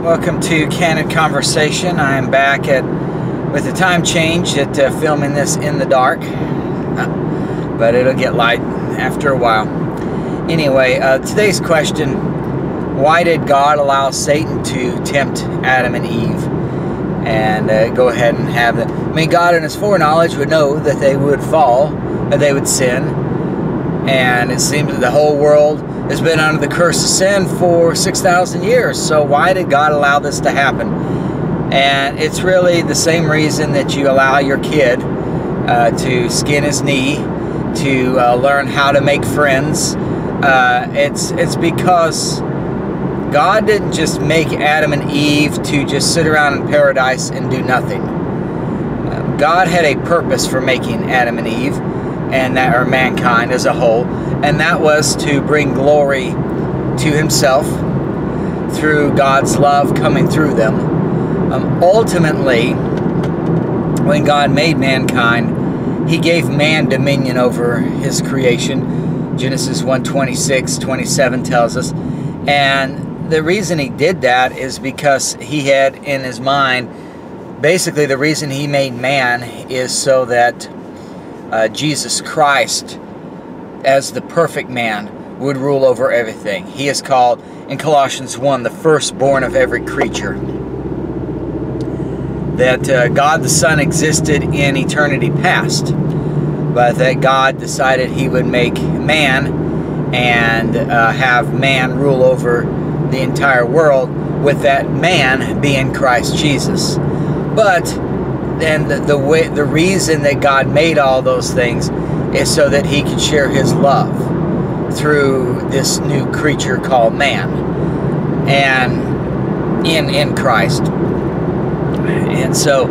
Welcome to Candid Conversation. I am back at with the time change at uh, filming this in the dark, but it'll get light after a while. Anyway, uh, today's question: Why did God allow Satan to tempt Adam and Eve? And uh, go ahead and have them. I mean, God, in His foreknowledge, would know that they would fall, that they would sin, and it seems that the whole world has been under the curse of sin for 6,000 years. So why did God allow this to happen? And it's really the same reason that you allow your kid uh, to skin his knee, to uh, learn how to make friends. Uh, it's it's because God didn't just make Adam and Eve to just sit around in paradise and do nothing. God had a purpose for making Adam and Eve and that or mankind as a whole, and that was to bring glory to Himself through God's love coming through them. Um, ultimately, when God made mankind, He gave man dominion over His creation. Genesis 1 26, 27 tells us. And the reason He did that is because He had in His mind, basically, the reason He made man is so that uh, Jesus Christ, as the perfect man, would rule over everything. He is called in Colossians 1 the firstborn of every creature. That uh, God the Son existed in eternity past, but that God decided He would make man and uh, have man rule over the entire world, with that man being Christ Jesus. But and the, the way the reason that God made all those things is so that he could share his love through this new creature called man and in in Christ. And so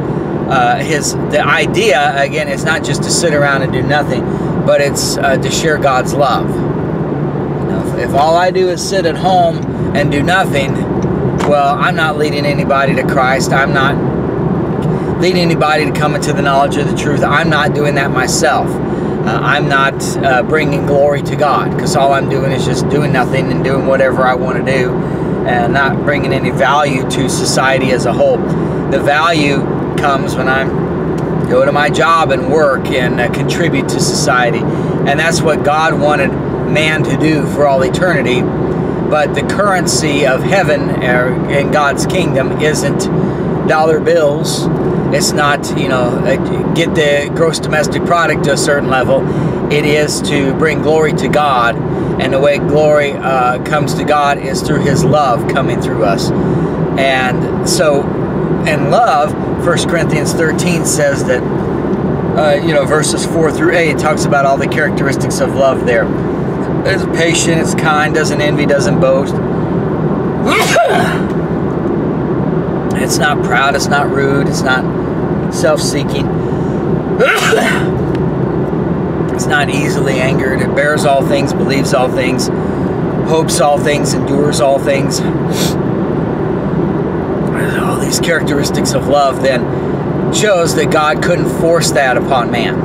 uh, his the idea again is not just to sit around and do nothing but it's uh, to share God's love. You know, if, if all I do is sit at home and do nothing well I'm not leading anybody to Christ. I'm not lead anybody to come into the knowledge of the truth. I'm not doing that myself. Uh, I'm not uh, bringing glory to God because all I'm doing is just doing nothing and doing whatever I want to do and not bringing any value to society as a whole. The value comes when I'm go to my job and work and uh, contribute to society. And that's what God wanted man to do for all eternity. But the currency of heaven and God's kingdom isn't dollar bills it's not, you know, get the gross domestic product to a certain level. It is to bring glory to God. And the way glory uh, comes to God is through His love coming through us. And so, in love, 1 Corinthians 13 says that, uh, you know, verses 4 through 8 talks about all the characteristics of love there. It's patient, it's kind, doesn't envy, doesn't boast. It's not proud, it's not rude, it's not self seeking. it's not easily angered. It bears all things, believes all things, hopes all things, endures all things. All these characteristics of love then shows that God couldn't force that upon man.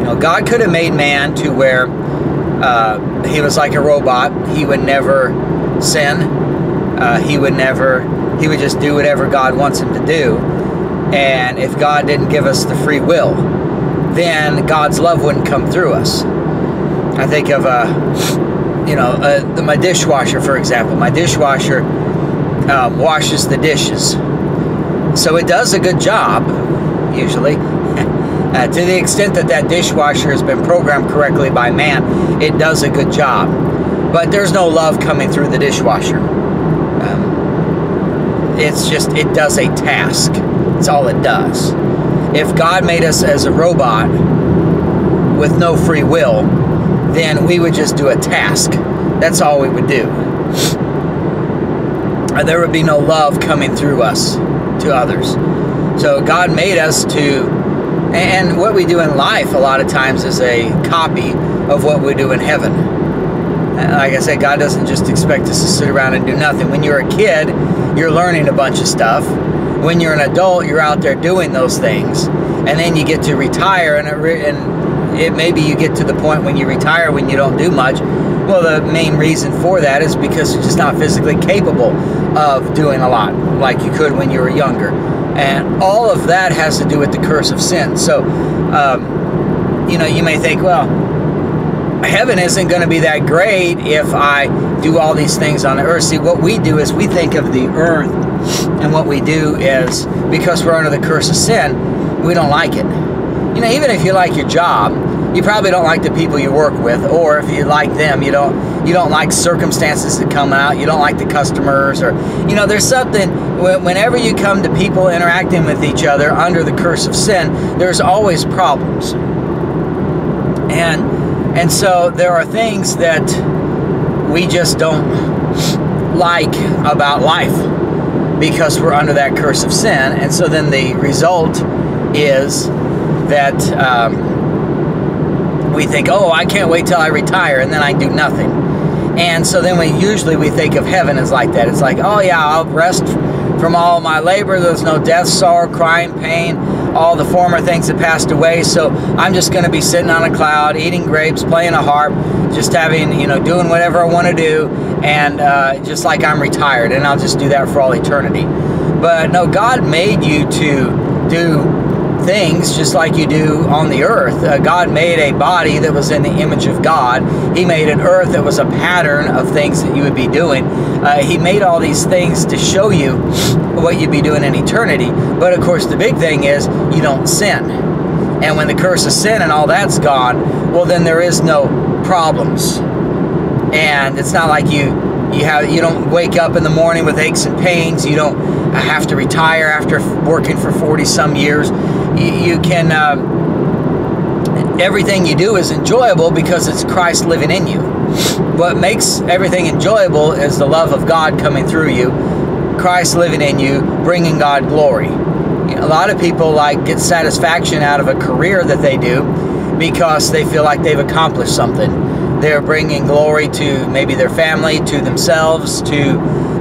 You know, God could have made man to where uh, he was like a robot. He would never sin. Uh, he would never. He would just do whatever God wants him to do. And if God didn't give us the free will, then God's love wouldn't come through us. I think of, uh, you know, uh, my dishwasher, for example. My dishwasher um, washes the dishes. So it does a good job, usually. uh, to the extent that that dishwasher has been programmed correctly by man, it does a good job. But there's no love coming through the dishwasher. It's just, it does a task. That's all it does. If God made us as a robot with no free will, then we would just do a task. That's all we would do. Uh, there would be no love coming through us to others. So God made us to, and what we do in life a lot of times is a copy of what we do in heaven. Like I said, God doesn't just expect us to sit around and do nothing. When you're a kid, you're learning a bunch of stuff when you're an adult, you're out there doing those things, and then you get to retire, and it, and it maybe you get to the point when you retire when you don't do much, Well, the main reason for that is because you're just not physically capable of doing a lot like you could when you were younger. And all of that has to do with the curse of sin. So, um, you know, you may think, well, heaven isn't going to be that great if I do all these things on the earth. See, what we do is we think of the earth, and what we do is because we're under the curse of sin, we don't like it. You know, even if you like your job, you probably don't like the people you work with, or if you like them, you don't you don't like circumstances that come out. You don't like the customers, or you know, there's something. Whenever you come to people interacting with each other under the curse of sin, there's always problems, and and so there are things that we just don't like about life because we're under that curse of sin, and so then the result is that. Um, we think, oh, I can't wait till I retire and then I do nothing. And so then we usually we think of heaven as like that. It's like, oh yeah, I'll rest from all my labor. There's no death, sorrow, crying, pain, all the former things that passed away. So I'm just going to be sitting on a cloud, eating grapes, playing a harp, just having, you know, doing whatever I want to do, and uh, just like I'm retired, and I'll just do that for all eternity. But no, God made you to do things just like you do on the earth. Uh, God made a body that was in the image of God. He made an earth that was a pattern of things that you would be doing. Uh, he made all these things to show you what you'd be doing in eternity. But of course, the big thing is you don't sin. And when the curse of sin and all that's gone, well, then there is no problems. And it's not like you you have you don't wake up in the morning with aches and pains. You don't have to retire after working for 40 some years you, can, uh, everything you do is enjoyable because it's Christ living in you. What makes everything enjoyable is the love of God coming through you, Christ living in you, bringing God glory. You know, a lot of people like get satisfaction out of a career that they do because they feel like they've accomplished something. They're bringing glory to maybe their family, to themselves, to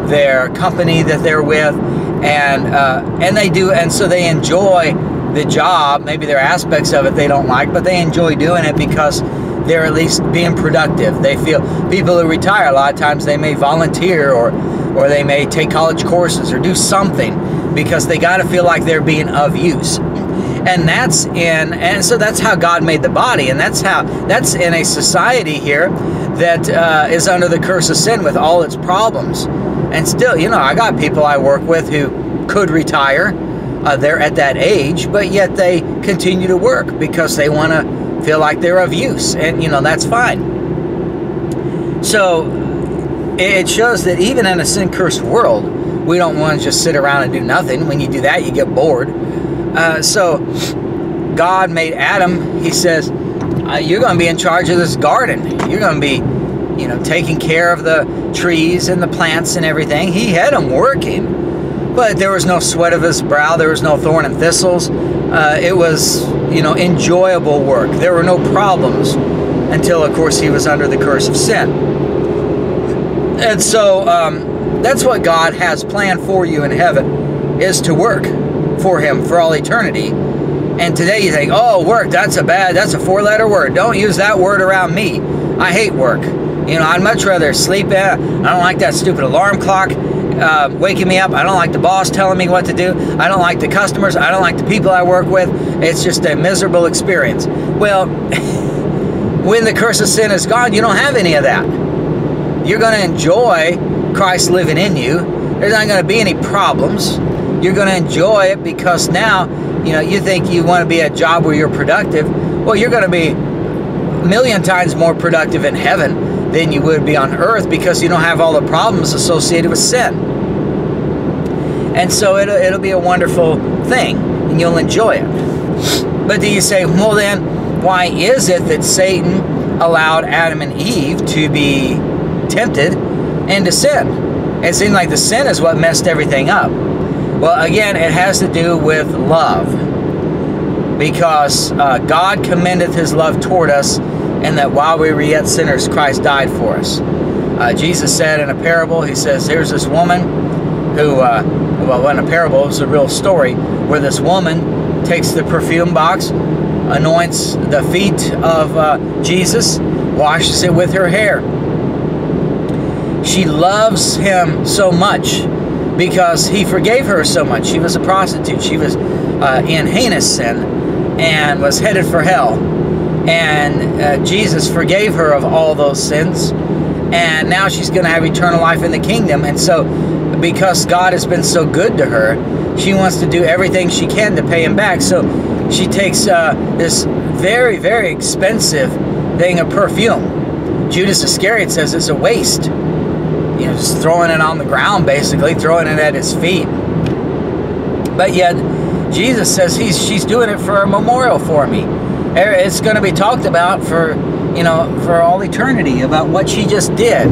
their company that they're with, and uh, and they do, and so they enjoy the job, maybe there are aspects of it they don't like, but they enjoy doing it because they're at least being productive. They feel people who retire a lot of times they may volunteer or or they may take college courses or do something because they got to feel like they're being of use. And that's in and so that's how God made the body and that's how that's in a society here that uh, is under the curse of sin with all its problems. And still, you know, I got people I work with who could retire uh, they're at that age, but yet they continue to work because they want to feel like they're of use, and you know that's fine. So it shows that even in a sin cursed world, we don't want to just sit around and do nothing. When you do that, you get bored. Uh, so God made Adam. He says, uh, "You're going to be in charge of this garden. You're going to be." You know, taking care of the trees and the plants and everything. He had them working, but there was no sweat of his brow. There was no thorn and thistles. Uh, it was, you know, enjoyable work. There were no problems until, of course, he was under the curse of sin. And so um, that's what God has planned for you in heaven is to work for him for all eternity. And today you think, oh, work, that's a bad, that's a four-letter word. Don't use that word around me. I hate work. You know, I'd much rather sleep in. I don't like that stupid alarm clock uh, waking me up. I don't like the boss telling me what to do. I don't like the customers. I don't like the people I work with. It's just a miserable experience. Well, when the curse of sin is gone, you don't have any of that. You're going to enjoy Christ living in you. There's not going to be any problems. You're going to enjoy it because now, you know, you think you want to be a job where you're productive. Well, you're going to be a million times more productive in heaven than you would be on earth because you don't have all the problems associated with sin. And so it'll, it'll be a wonderful thing and you'll enjoy it. But do you say, well, then, why is it that Satan allowed Adam and Eve to be tempted and to sin? It seemed like the sin is what messed everything up. Well, again, it has to do with love. Because uh, God commendeth his love toward us and that while we were yet sinners, Christ died for us. Uh, Jesus said in a parable, he says, here's this woman who, uh, well, wasn't a parable, it was a real story, where this woman takes the perfume box, anoints the feet of uh, Jesus, washes it with her hair, she loves him so much because he forgave her so much. She was a prostitute. She was uh, in heinous sin and was headed for hell. And uh, Jesus forgave her of all those sins. And now she's going to have eternal life in the kingdom. And so, because God has been so good to her, she wants to do everything she can to pay him back. So, she takes uh, this very, very expensive thing of perfume. Judas Iscariot says it's a waste you know, just throwing it on the ground, basically, throwing it at his feet. But yet, Jesus says he's she's doing it for a memorial for me. Er, it's going to be talked about for, you know, for all eternity about what she just did.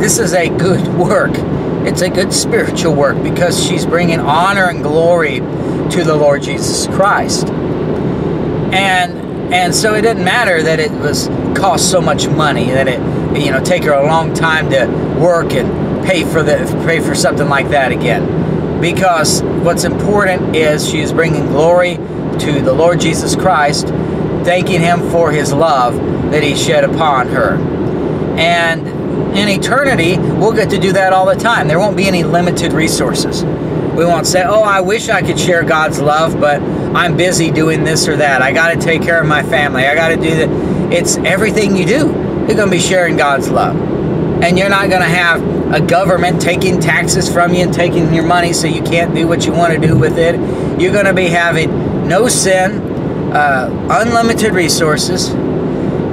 This is a good work. It's a good spiritual work because she's bringing honor and glory to the Lord Jesus Christ. And and so it didn't matter that it was cost so much money that it you know take her a long time to work and pay for the pay for something like that again because what's important is she is bringing glory to the Lord Jesus Christ thanking him for his love that he shed upon her. And in eternity we'll get to do that all the time. There won't be any limited resources. We won't say oh I wish I could share God's love but I'm busy doing this or that. I got to take care of my family. I got to do that it's everything you do. You're going to be sharing God's love. And you're not going to have a government taking taxes from you and taking your money so you can't do what you want to do with it. You're going to be having no sin, uh, unlimited resources,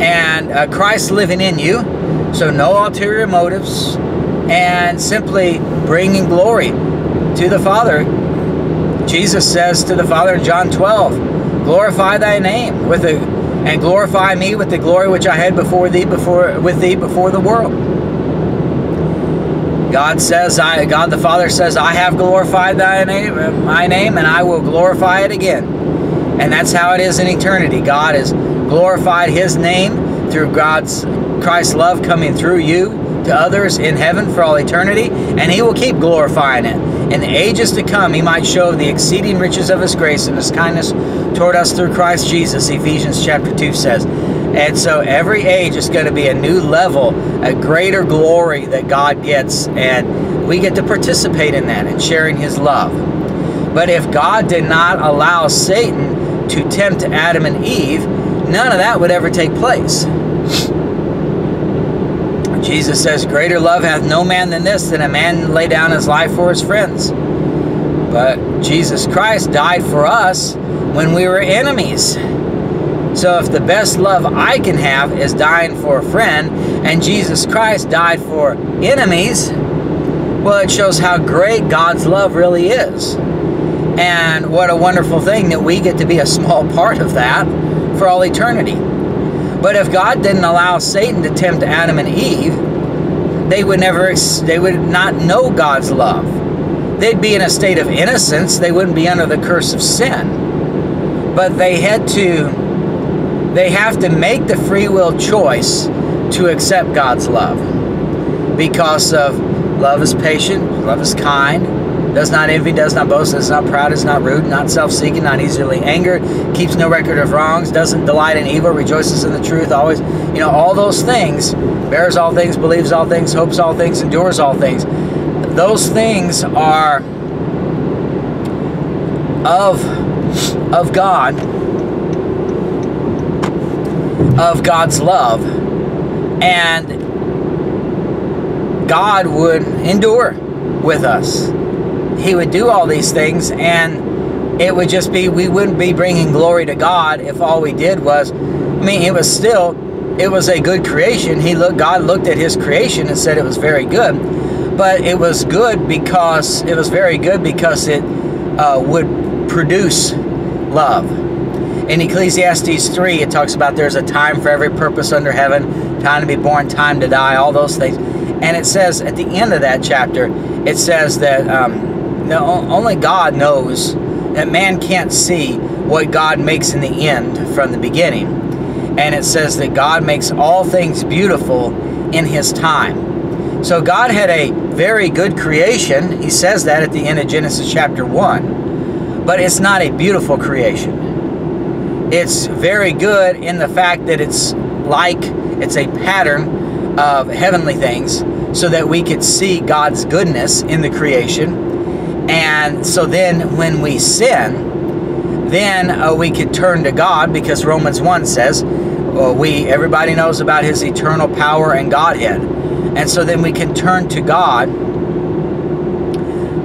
and uh, Christ living in you. So no ulterior motives, and simply bringing glory to the Father. Jesus says to the Father in John 12, glorify thy name with a and glorify me with the glory which I had before thee before with thee before the world. God says, I God the Father says, I have glorified thy name, my name, and I will glorify it again. And that's how it is in eternity. God has glorified his name through God's Christ's love coming through you to others in heaven for all eternity, and he will keep glorifying it. In the ages to come, he might show the exceeding riches of his grace and his kindness toward us through Christ Jesus, Ephesians chapter 2 says. And so every age is going to be a new level, a greater glory that God gets, and we get to participate in that and sharing his love. But if God did not allow Satan to tempt Adam and Eve, none of that would ever take place. Jesus says, Greater love hath no man than this, than a man lay down his life for his friends. But Jesus Christ died for us when we were enemies. So if the best love I can have is dying for a friend, and Jesus Christ died for enemies, well, it shows how great God's love really is. And what a wonderful thing that we get to be a small part of that for all eternity. But if God didn't allow Satan to tempt Adam and Eve, they would never they would not know God's love. They'd be in a state of innocence. They wouldn't be under the curse of sin. But they had to they have to make the free will choice to accept God's love. Because of love is patient, love is kind, does not envy, does not boast, is not proud, is not rude, not self-seeking, not easily angered, keeps no record of wrongs, doesn't delight in evil, rejoices in the truth, always, you know, all those things, bears all things, believes all things, hopes all things, endures all things. Those things are of, of God, of God's love, and God would endure with us he would do all these things and it would just be we wouldn't be bringing glory to God if all we did was I mean it was still it was a good creation. He looked God looked at his creation and said it was very good. But it was good because it was very good because it uh, would produce love. In Ecclesiastes 3 it talks about there's a time for every purpose under heaven time to be born time to die all those things. And it says at the end of that chapter it says that um, no, only God knows that man can't see what God makes in the end from the beginning. And it says that God makes all things beautiful in his time. So God had a very good creation. He says that at the end of Genesis chapter 1. But it's not a beautiful creation. It's very good in the fact that it's like, it's a pattern of heavenly things so that we could see God's goodness in the creation. And so then when we sin, then uh, we could turn to God because Romans 1 says, well, we everybody knows about his eternal power and Godhead. And so then we can turn to God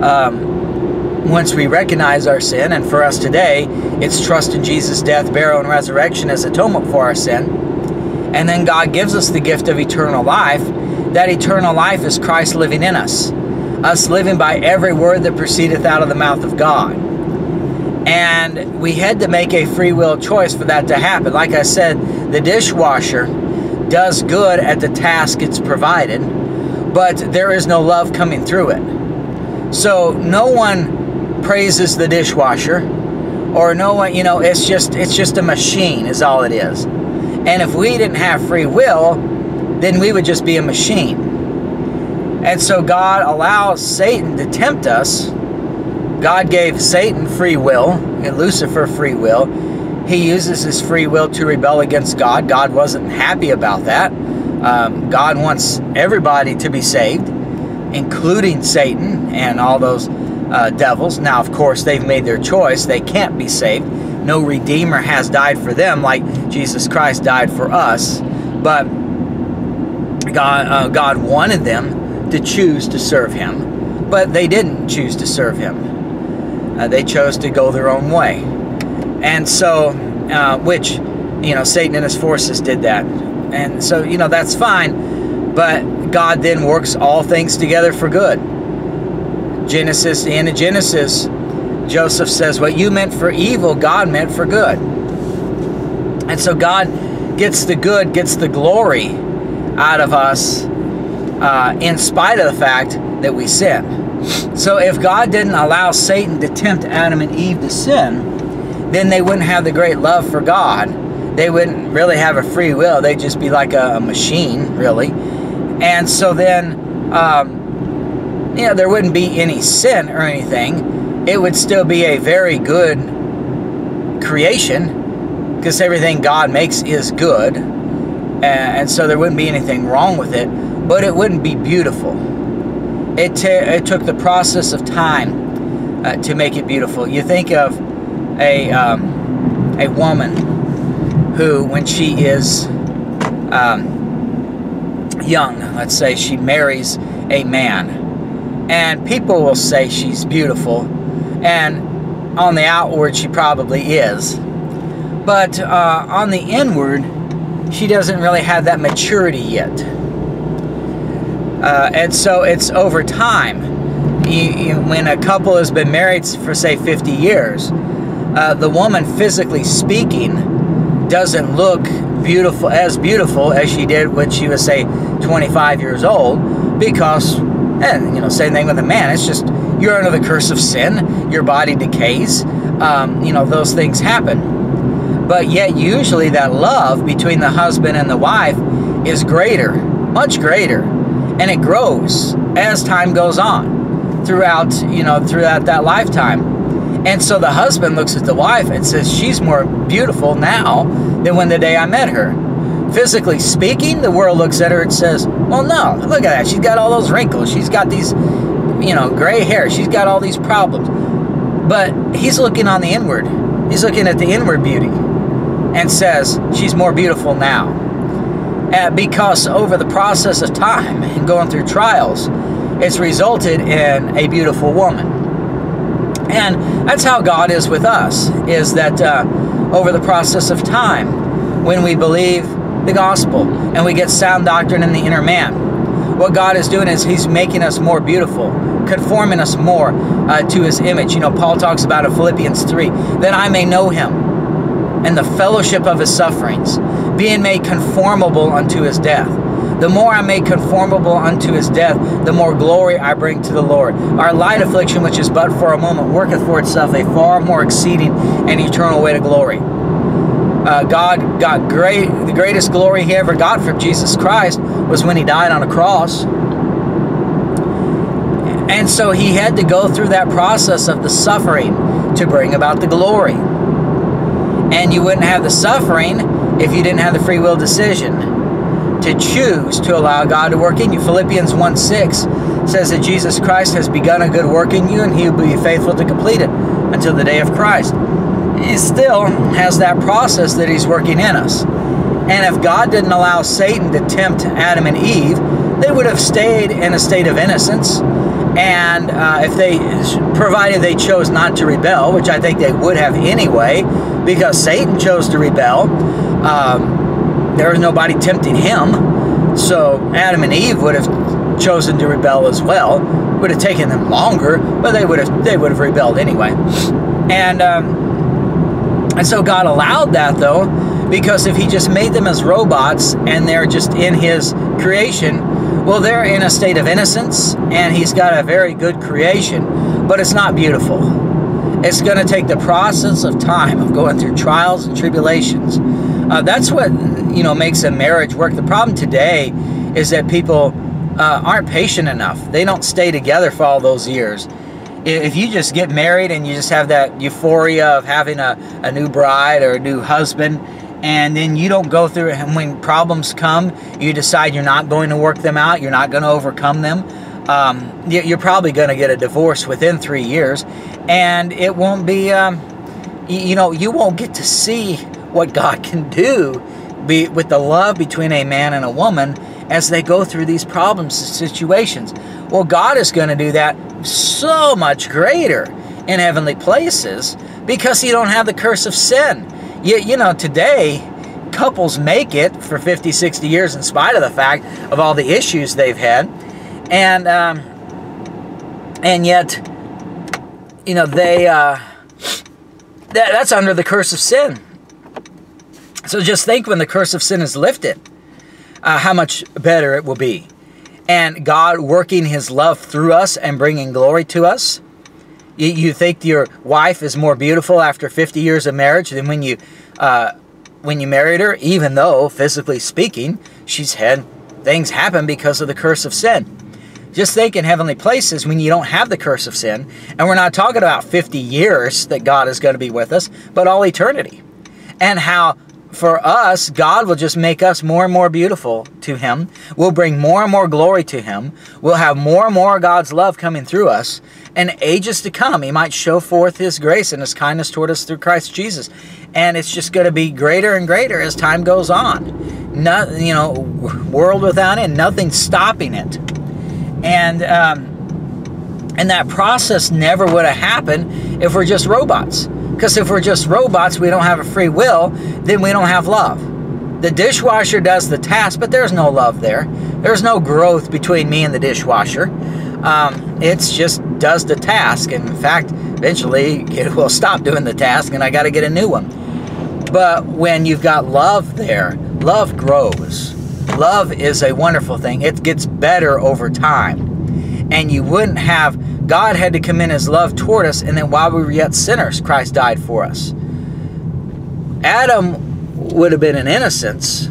um, once we recognize our sin. And for us today, it's trust in Jesus' death, burial, and resurrection as atonement for our sin. And then God gives us the gift of eternal life. That eternal life is Christ living in us, us living by every word that proceedeth out of the mouth of God. And we had to make a free will choice for that to happen. Like I said, the dishwasher does good at the task it's provided, but there is no love coming through it. So no one praises the dishwasher or no one, you know, it's just it's just a machine is all it is. And if we didn't have free will, then we would just be a machine. And so God allows Satan to tempt us. God gave Satan free will and Lucifer free will. He uses his free will to rebel against God. God wasn't happy about that. Um, God wants everybody to be saved, including Satan and all those uh, devils. Now, of course, they've made their choice. They can't be saved. No Redeemer has died for them like Jesus Christ died for us. But God, uh, God wanted them to choose to serve Him, but they didn't choose to serve Him. Uh, they chose to go their own way. And so, uh, which, you know, Satan and his forces did that. And so, you know, that's fine. But God then works all things together for good. Genesis, the end of Genesis, Joseph says, What you meant for evil, God meant for good. And so God gets the good, gets the glory out of us uh, in spite of the fact that we sin. So if God didn't allow Satan to tempt Adam and Eve to sin, then they wouldn't have the great love for God. They wouldn't really have a free will. They'd just be like a, a machine, really. And so then, um, you know, there wouldn't be any sin or anything. It would still be a very good creation because everything God makes is good. And so there wouldn't be anything wrong with it, but it wouldn't be beautiful. It, it took the process of time uh, to make it beautiful. You think of a um, a woman who, when she is um, young, let's say she marries a man, and people will say she's beautiful, and on the outward she probably is, but uh, on the inward she doesn't really have that maturity yet. Uh, and so it's over time. You, you, when a couple has been married for say 50 years, uh, the woman physically speaking doesn't look beautiful as beautiful as she did when she was say 25 years old because and you know same thing with a man. It's just you're under the curse of sin. Your body decays. Um, you know those things happen. But yet usually that love between the husband and the wife is greater much greater and it grows as time goes on throughout you know throughout that lifetime and so the husband looks at the wife and says, She's more beautiful now than when the day I met her. Physically speaking, the world looks at her and says, Well, no, look at that. She's got all those wrinkles. She's got these, you know, gray hair. She's got all these problems. But he's looking on the inward. He's looking at the inward beauty and says, She's more beautiful now. And because over the process of time and going through trials, it's resulted in a beautiful woman. And that's how God is with us, is that uh, over the process of time, when we believe the gospel and we get sound doctrine in the inner man, what God is doing is He's making us more beautiful, conforming us more uh, to His image. You know, Paul talks about in Philippians 3 that I may know Him and the fellowship of His sufferings, being made conformable unto His death the more I'm made conformable unto his death, the more glory I bring to the Lord. Our light affliction, which is but for a moment, worketh for itself a far more exceeding and eternal way to glory. Uh, God got great, the greatest glory he ever got from Jesus Christ was when he died on a cross. And so he had to go through that process of the suffering to bring about the glory. And you wouldn't have the suffering if you didn't have the free will decision. to choose to allow God to work in you. Philippians 1 6 says that Jesus Christ has begun a good work in you and he will be faithful to complete it until the day of Christ. He still has that process that he's working in us. And if God didn't allow Satan to tempt Adam and Eve, they would have stayed in a state of innocence. And uh, if they, provided they chose not to rebel, which I think they would have anyway, because Satan chose to rebel, um, there was nobody tempting him. So Adam and Eve would have chosen to rebel as well. Would have taken them longer, but they would have they would have rebelled anyway. And um, and so God allowed that though, because if He just made them as robots and they're just in His creation, well, they're in a state of innocence, and He's got a very good creation, but it's not beautiful. It's going to take the process of time of going through trials and tribulations. Uh, that's what you know makes a marriage work. The problem today is that people uh, aren't patient enough. They don't stay together for all those years. If you just get married and you just have that euphoria of having a, a new bride or a new husband, and then you don't go through it, and when problems come, you decide you're not going to work them out, you're not going to overcome them, um, you're probably going to get a divorce within three years, and it won't be, um, you know, you won't get to see what God can do be, with the love between a man and a woman as they go through these problems and situations. Well, God is going to do that so much greater in heavenly places because you don't have the curse of sin. You, you know, today, couples make it for 50, 60 years in spite of the fact of all the issues they've had. And, um, and yet, you know, they, uh, that, that's under the curse of sin. So just think when the curse of sin is lifted uh, how much better it will be. And God working His love through us and bringing glory to us. You, you think your wife is more beautiful after 50 years of marriage than when you, uh, when you married her, even though, physically speaking, she's had things happen because of the curse of sin. Just think in heavenly places when you don't have the curse of sin, and we're not talking about 50 years that God is going to be with us, but all eternity. And how for us, God will just make us more and more beautiful to Him. We'll bring more and more glory to Him. We'll have more and more of God's love coming through us. And ages to come, He might show forth His grace and His kindness toward us through Christ Jesus. And it's just going to be greater and greater as time goes on. No, you know, world without end, nothing stopping it. And, um, and that process never would have happened if we're just robots. Because if we're just robots, we don't have a free will, then we don't have love. The dishwasher does the task, but there's no love there. There's no growth between me and the dishwasher. Um, it's just does the task. And in fact, eventually it will stop doing the task and I got to get a new one. But when you've got love there, love grows. Love is a wonderful thing. It gets better over time. And you wouldn't have God had to commend his love toward us, and then while we were yet sinners, Christ died for us. Adam would have been an innocence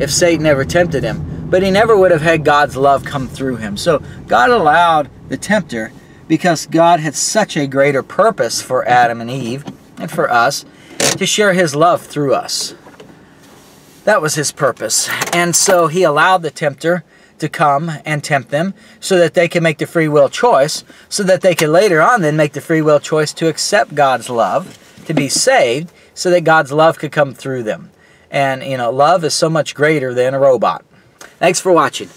if Satan ever tempted him, but he never would have had God's love come through him. So God allowed the tempter because God had such a greater purpose for Adam and Eve and for us to share his love through us. That was his purpose. And so he allowed the tempter to come and tempt them so that they can make the free will choice, so that they can later on then make the free will choice to accept God's love, to be saved, so that God's love could come through them. And, you know, love is so much greater than a robot. Thanks for watching.